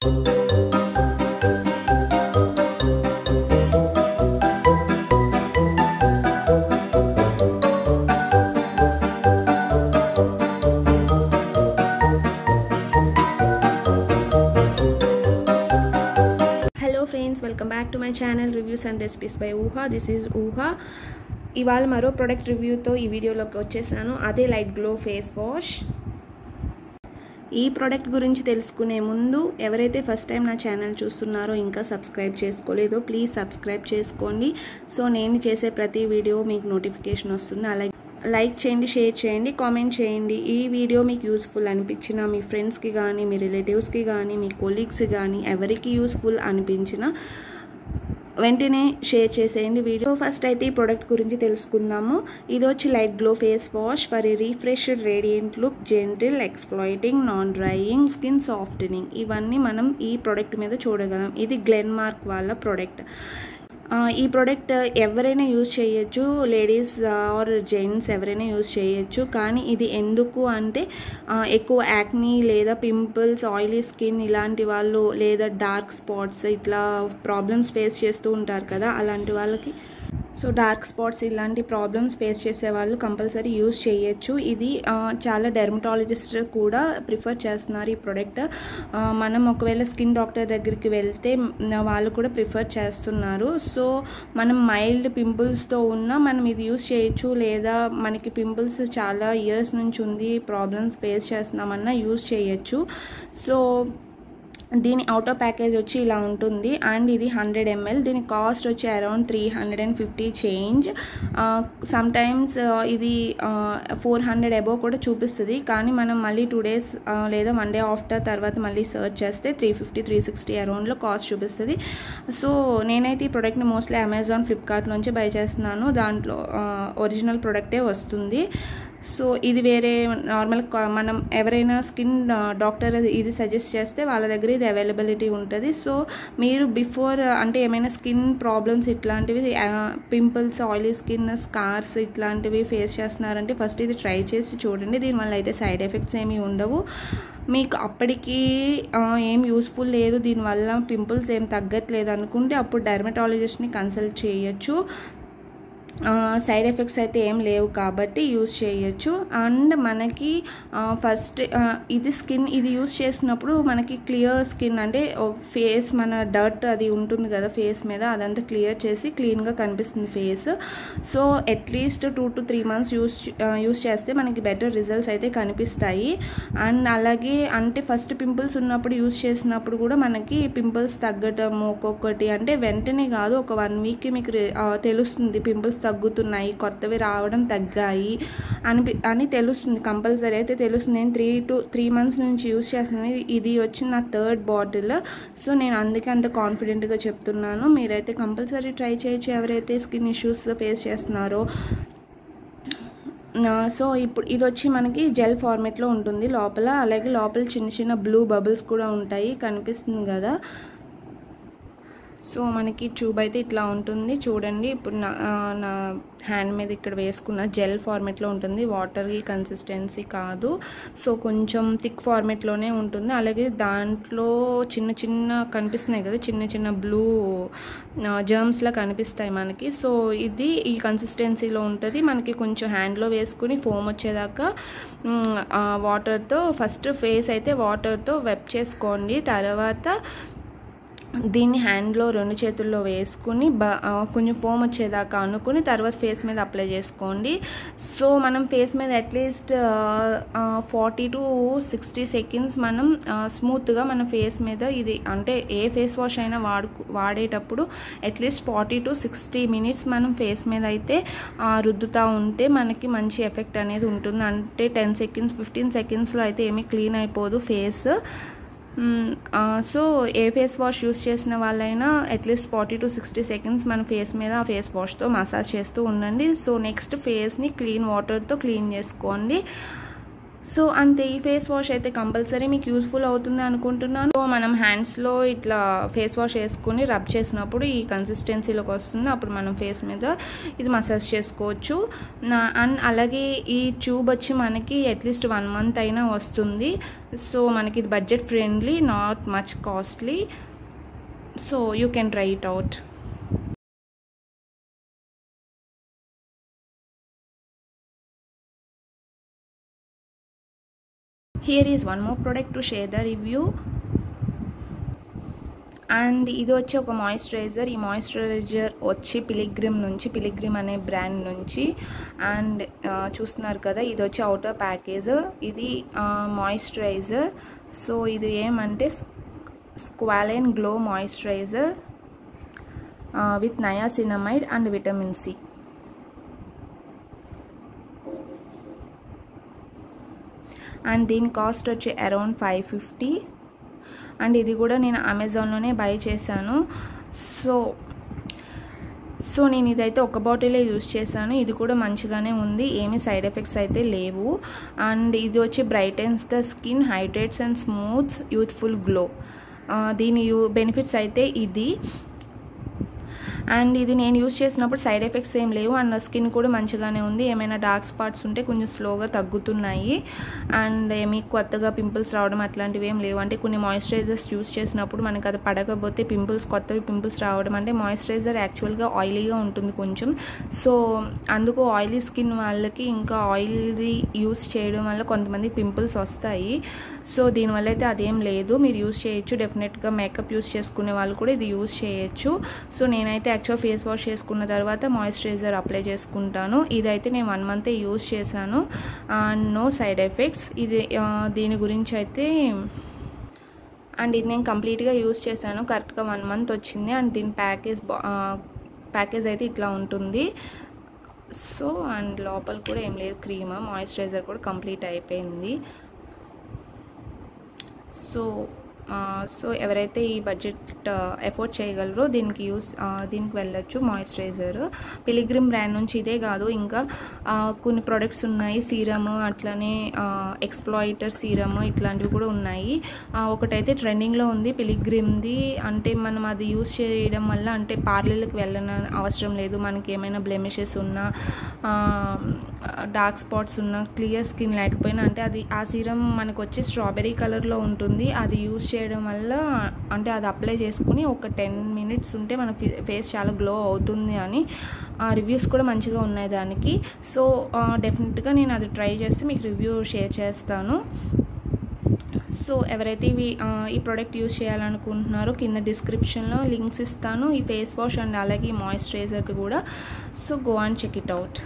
Hello friends welcome back to my channel reviews and recipes by Uha this is Uha ఇవాళ మరో product రివ్యూతో ఈ వీడియోలోకి వచ్చేసాను. అదే లైట్ గ్లో ఫేస్ వాష్ ఈ ప్రోడక్ట్ గురించి తెలుసుకునే ముందు ఎవరైతే ఫస్ట్ టైం నా ఛానల్ చూస్తున్నారో ఇంకా సబ్స్క్రైబ్ చేసుకోలేదో ప్లీజ్ సబ్స్క్రైబ్ చేసుకోండి. సో నేను చేసే ప్రతి వీడియో మీకు నోటిఫికేషన్ వస్తుంది. అలాగే లైక్ చేయండి షేర్ చేయండి కామెంట్ చేయండి. ఈ వీడియో మీకు యూస్ఫుల్ అనిపించిన మీ ఫ్రెండ్స్కి కానీ మీ రిలేటివ్స్కి కానీ మీ కొలీగ్స్ కానీ ఎవరికి యూస్ఫుల్ అనిపించిన వెంటనే షేర్ చేసేయండి వీడియో. ఫస్ట్ అయితే ఈ ప్రోడక్ట్ గురించి తెలుసుకుందాము. ఇది వచ్చి light glow face wash for a refreshed radiant look gentle exfoliating non drying skin softening ఇవన్నీ మనం ఈ ప్రోడక్ట్ మీద చూడగలం. ఇది గ్లెన్ మార్క్ వాళ్ళ ప్రోడక్ట్ ఈ ప్రోడక్ట్ ఎవరైనా యూజ్ చేయొచ్చు లేడీస్ ఆర్ జెంట్స్ ఎవరైనా యూజ్ చేయొచ్చు. కానీ ఇది ఎందుకు అంటే ఎక్కువ యాక్నీ లేదా పింపుల్స్ ఆయిలీ స్కిన్ ఇలాంటి వాళ్ళు లేదా డార్క్ స్పాట్స్ ఇట్లా ప్రాబ్లమ్స్ ఫేస్ చేస్తూ ఉంటారు కదా అలాంటి వాళ్ళకి సో డార్క్ స్పాట్స్ ఇలాంటి ప్రాబ్లమ్స్ ఫేస్ చేసే వాళ్ళు కంపల్సరీ యూజ్ చేయొచ్చు. ఇది చాలా డెర్మటాలజిస్ట్ కూడా ప్రిఫర్ చేస్తున్నారు ఈ ప్రోడక్ట్ మనం ఒకవేళ స్కిన్ డాక్టర్ దగ్గరికి వెళ్తే వాళ్ళు కూడా ప్రిఫర్ చేస్తున్నారు. సో మనం మైల్డ్ పింపుల్స్తో ఉన్న మనం ఇది యూజ్ చేయొచ్చు. లేదా మనకి పింపుల్స్ చాలా ఇయర్స్ నుంచి ఉంది ప్రాబ్లమ్స్ ఫేస్ చేస్తున్నామన్నా యూజ్ చేయొచ్చు. సో దీని ఆటో ప్యాకేజ్ వచ్చి ఇలా ఉంటుంది. అండ్ ఇది హండ్రెడ్ ఎంఎల్ దీని కాస్ట్ వచ్చి around three hundred and fifty change sometimes ఇది ఫోర్ హండ్రెడ్ అబోవ్ కూడా చూపిస్తుంది. కానీ మనం మళ్ళీ టూ డేస్ uh, లేదా వన్ డే ఆఫ్టర్ తర్వాత మళ్ళీ సర్చ్ చేస్తే త్రీ ఫిఫ్టీ త్రీ సిక్స్టీ అరౌండ్లో కాస్ట్ చూపిస్తుంది. సో నేనైతే ఈ ప్రోడక్ట్ని మోస్ట్లీ అమెజాన్ ఫ్లిప్కార్ట్ నుంచి బై చేస్తున్నాను. దాంట్లో uh, ఒరిజినల్ ప్రోడక్టే వస్తుంది. సో ఇది వేరే నార్మల్ మనం ఎవరైనా స్కిన్ డాక్టర్ ఇది సజెస్ట్ చేస్తే వాళ్ళ దగ్గర ఇది అవైలబిలిటీ ఉంటుంది. సో మీరు బిఫోర్ అంటే ఏమైనా స్కిన్ ప్రాబ్లమ్స్ ఇట్లాంటివి పింపుల్స్ ఆయిలీ స్కిన్ స్కార్స్ ఇట్లాంటివి ఫేస్ చేస్తున్నారంటే ఫస్ట్ ఇది ట్రై చేసి చూడండి. దీనివల్ల అయితే సైడ్ ఎఫెక్ట్స్ ఏమీ ఉండవు. మీకు అప్పటికి ఏం యూస్ఫుల్ లేదు. దీనివల్ల పింపుల్స్ ఏం తగ్గట్లేదు అనుకుంటే అప్పుడు డర్మటాలజిస్ట్ని కన్సల్ట్ చేయొచ్చు. సైడ్ ఎఫెక్ట్స్ అయితే ఏం లేవు కాబట్టి యూస్ చేయొచ్చు. అండ్ మనకి ఫస్ట్ ఇది స్కిన్ ఇది యూస్ చేసినప్పుడు మనకి క్లియర్ స్కిన్ అంటే ఫేస్ మన డర్ట్ అది ఉంటుంది కదా ఫేస్ మీద అదంతా క్లియర్ చేసి క్లీన్గా కనిపిస్తుంది face. So at least two to three months use use చేస్తే మనకి బెటర్ రిజల్ట్స్ అయితే కనిపిస్తాయి. అండ్ అలాగే అంటే ఫస్ట్ పింపుల్స్ ఉన్నప్పుడు యూస్ చేసినప్పుడు కూడా మనకి పింపుల్స్ తగ్గటం ఒక్కొక్కటి అంటే వెంటనే కాదు ఒక వన్ వీక్కి మీకు తెలుస్తుంది పింపుల్స్ తగ్గుతున్నాయి కొత్తవి రావడం తగ్గాయి అని అని తెలుస్తుంది కంపల్సరీ అయితే తెలుస్తుంది. నేను త్రీ టు త్రీ మంత్స్ నుంచి యూస్ చేస్తున్నాను. ఇది వచ్చి నా థర్డ్ బాటిల్. సో నేను అందుకే అంత కాన్ఫిడెంట్గా చెప్తున్నాను. మీరైతే కంపల్సరీ ట్రై చేయొచ్చు. ఎవరైతే స్కిన్ ఇష్యూస్ ఫేస్ చేస్తున్నారో. సో ఇప్పుడు ఇది వచ్చి మనకి జెల్ ఫార్మేట్లో ఉంటుంది లోపల. అలాగే లోపల చిన్న చిన్న బ్లూ బబుల్స్ కూడా ఉంటాయి. కనిపిస్తుంది కదా. సో మనకి ట్యూబ్ అయితే ఇట్లా ఉంటుంది. చూడండి ఇప్పుడు నా నా హ్యాండ్ మీద ఇక్కడ వేసుకున్న జెల్ ఫార్మేట్లో ఉంటుంది. వాటర్ కన్సిస్టెన్సీ కాదు. సో కొంచెం థిక్ ఫార్మేట్లోనే ఉంటుంది. అలాగే దాంట్లో చిన్న చిన్న కనిపిస్తున్నాయి కదా చిన్న చిన్న బ్లూ జర్మ్స్లా కనిపిస్తాయి మనకి. సో ఇది ఈ కన్సిస్టెన్సీలో ఉంటుంది. మనకి కొంచెం హ్యాండ్లో వేసుకుని ఫోమ్ వచ్చేదాకా వాటర్తో ఫస్ట్ ఫేస్ అయితే వాటర్తో వెబ్ చేసుకోండి. తర్వాత దీన్ని హ్యాండ్లో రెండు చేతుల్లో వేసుకుని బ కొంచెం ఫోమ్ వచ్చేదాకా అనుకుని తర్వాత ఫేస్ మీద అప్లై చేసుకోండి. సో మనం ఫేస్ మీద at least forty to sixty seconds మనం స్మూత్గా మన ఫేస్ మీద ఇది అంటే ఏ ఫేస్ వాష్ అయినా వాడు వాడేటప్పుడు at least forty to sixty minutes మనం ఫేస్ మీద అయితే రుద్దుతూ ఉంటే మనకి మంచి ఎఫెక్ట్ అనేది ఉంటుంది. అంటే టెన్ సెకండ్స్ ఫిఫ్టీన్ సెకండ్స్లో అయితే ఏమీ క్లీన్ అయిపోదు ఫేస్. Mm, uh, సో ఏ ఫేస్ వాష్ యూస్ చేసిన వాళ్ళైనా at least forty to sixty seconds మన ఫేస్ మీద ఆ ఫేస్ వాష్తో మసాజ్ చేస్తూ ఉండండి. సో నెక్స్ట్ ఫేస్ని క్లీన్ వాటర్తో క్లీన్ చేసుకోండి. సో అంతే ఈ ఫేస్ వాష్ అయితే కంపల్సరీ మీకు యూస్ఫుల్ అవుతుంది అనుకుంటున్నాను. సో మనం హ్యాండ్స్లో ఇట్లా ఫేస్ వాష్ వేసుకుని రబ్ చేసినప్పుడు ఈ కన్సిస్టెన్సీలోకి వస్తుంది. అప్పుడు మనం ఫేస్ మీద ఇది మసాజ్ చేసుకోవచ్చు. అండ్ అలాగే ఈ ట్యూబ్ వచ్చి మనకి అట్లీస్ట్ వన్ మంత్ అయినా వస్తుంది. సో మనకి ఇది budget friendly not much costly so you can try it out here is one more product to share the review and ఇది వచ్చి ఒక మాయిశ్చరైజర్ ఈ మాయిశ్చరైజర్ వచ్చి పిలిగ్రిమ్ నుంచి పిలిగ్రిమ్ అనే బ్రాండ్ నుంచి. అండ్ చూస్తున్నారు కదా ఇది వచ్చి అవుటర్ ప్యాకేజ్ ఇది మాయిశ్చరైజర్ సో ఇది ఏమంటే squalane glow moisturiser with niacinamide and vitamin C and దీని కాస్ట్ వచ్చి అరౌండ్ ఫైవ్ ఫిఫ్టీ. అండ్ ఇది కూడా నేను అమెజాన్లోనే బై చేశాను. సో సో నేను ఇదైతే ఒక బాటిలే యూజ్ చేశాను. ఇది కూడా మంచిగానే ఉంది. ఏమీ సైడ్ ఎఫెక్ట్స్ అయితే లేవు. అండ్ ఇది వచ్చి brightens the skin hydrates and smooths youthful glow. దీని యూ బెనిఫిట్స్ అయితే ఇది. అండ్ ఇది నేను యూస్ చేసినప్పుడు సైడ్ ఎఫెక్ట్స్ ఏం లేవు. అండ్ స్కిన్ కూడా మంచిగానే ఉంది. ఏమైనా డార్క్ స్పాట్స్ ఉంటే కొంచెం స్లోగా తగ్గుతున్నాయి. అండ్ ఏమి కొత్తగా పింపుల్స్ రావడం అట్లాంటివి ఏం లేవు. అంటే కొన్ని మాయిశ్చరైజర్స్ యూస్ చేసినప్పుడు మనకు అది పడకపోతే పింపుల్స్ కొత్తవి పింపుల్స్ రావడం అంటే మాయిశ్చరైజర్ యాక్చువల్గా ఆయిలీగా ఉంటుంది కొంచెం. సో అందుకు ఆయిలీ స్కిన్ వాళ్ళకి ఇంకా ఆయిల్ది యూస్ చేయడం వల్ల కొంతమంది పింపుల్స్ వస్తాయి. సో దీనివల్ల అయితే అదేం లేదు. మీరు యూస్ చేయొచ్చు. డెఫినెట్గా మేకప్ యూస్ చేసుకునే వాళ్ళు కూడా ఇది యూస్ చేయొచ్చు. సో నేనైతే యాక్చువల్ ఫేస్ వాష్ చేసుకున్న తర్వాత మాయిశ్చరైజర్ అప్లై చేసుకుంటాను. ఇదైతే నేను వన్ మంత్ యూస్ చేశాను. No side effects. ఇది దీని గురించి అయితే అండ్ ఇది నేను కంప్లీట్గా యూస్ చేశాను. కరెక్ట్గా వన్ మంత్ వచ్చింది. అండ్ దీని ప్యాకేజ్ ప్యాకేజ్ అయితే ఇట్లా ఉంటుంది. సో అండ్ లోపల కూడా ఏం లేదు. క్రీమ్ మాయిశ్చరైజర్ కూడా కంప్లీట్ అయిపోయింది. సో సో ఎవరైతే ఈ బడ్జెట్ ఎఫోర్డ్ చేయగలరో దీనికి యూస్ దీనికి వెళ్ళొచ్చు మాయిశ్చరైజర్. పిలిగ్రిమ్ బ్రాండ్ నుంచి ఇదే కాదు ఇంకా కొన్ని ప్రొడక్ట్స్ ఉన్నాయి. సీరమ్ అట్లనే ఎక్స్ప్లాయిటర్ సీరమ్ ఇట్లాంటివి కూడా ఉన్నాయి. ఒకటైతే ట్రెండింగ్లో ఉంది పిలిగ్రిమ్ది. అంటే మనం అది యూస్ చేయడం వల్ల అంటే పార్లర్లకు వెళ్ళన అవసరం లేదు. మనకి ఏమైనా బ్లెమిషెస్ ఉన్నా డార్క్ స్పాట్స్ ఉన్న క్లియర్ స్కిన్ లేకపోయినా అంటే అది ఆ సీరం మనకు వచ్చి స్ట్రాబెరీ కలర్లో ఉంటుంది. అది యూస్ చేయడం వల్ల అంటే అది అప్లై చేసుకుని ఒక టెన్ మినిట్స్ ఉంటే మన ఫేస్ చాలా గ్లో అవుతుంది అని రివ్యూస్ కూడా మంచిగా ఉన్నాయి దానికి. సో డెఫినెట్గా నేను అది ట్రై చేస్తే మీకు రివ్యూ షేర్ చేస్తాను. సో ఎవరైతే ఇవి ఈ ప్రోడక్ట్ యూజ్ చేయాలనుకుంటున్నారో కింద డిస్క్రిప్షన్లో లింక్స్ ఇస్తాను. ఈ ఫేస్ వాష్ అండ్ అలాగే ఈ మాయిశ్చరైజర్కి కూడా. So go and check it out.